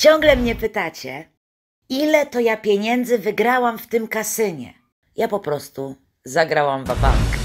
Ciągle mnie pytacie, ile to ja pieniędzy wygrałam w tym kasynie. Ja po prostu zagrałam w bank.